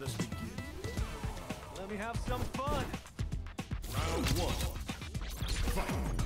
let us begin. Let me have some fun. Round one. Fight.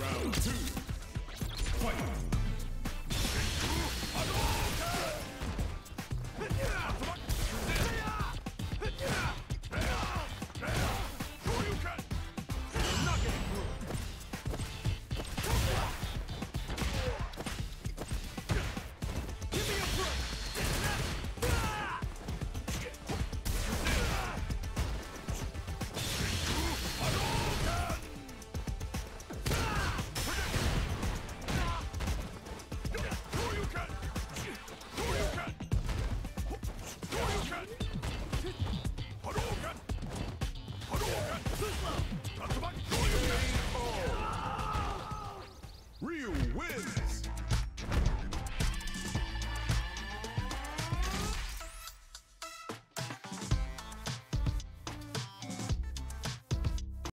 Round two. Fight!